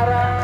Para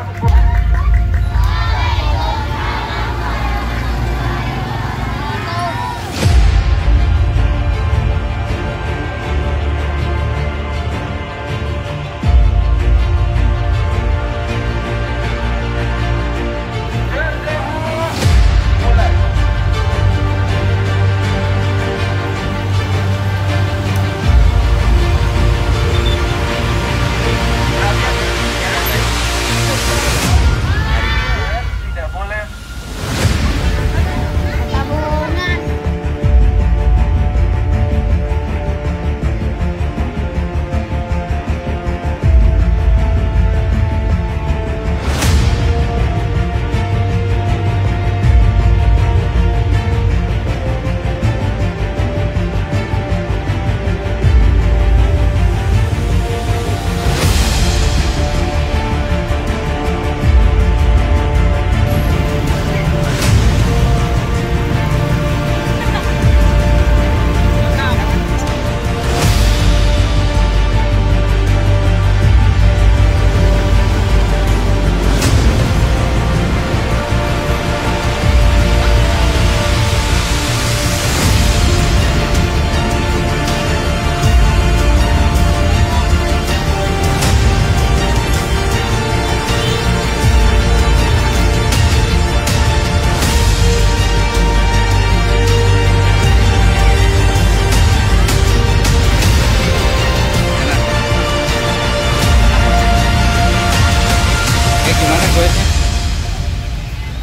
kuisnya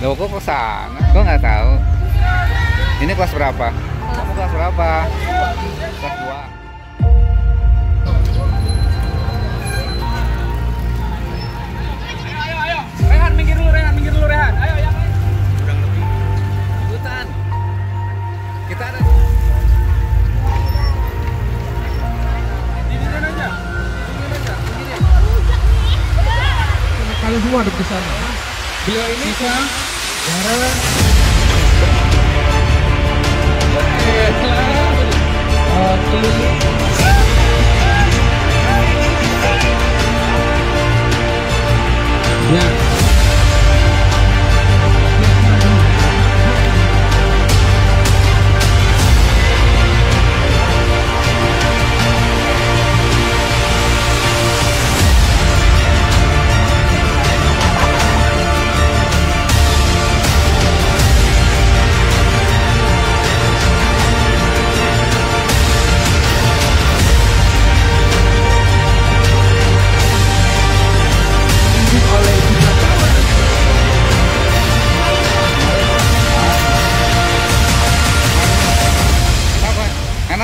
Loh kok ke sana? Gue nggak tahu. Ini kelas berapa? Kamu kelas berapa? Kelas 2. Kalian semua ada di sana. Beliau ini kan Ya.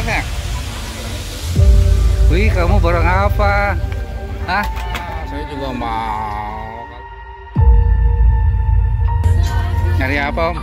Enaknya? Wih, kamu barang apa? Hah? Saya juga mau. Nyari apa, Om?